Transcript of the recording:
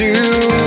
do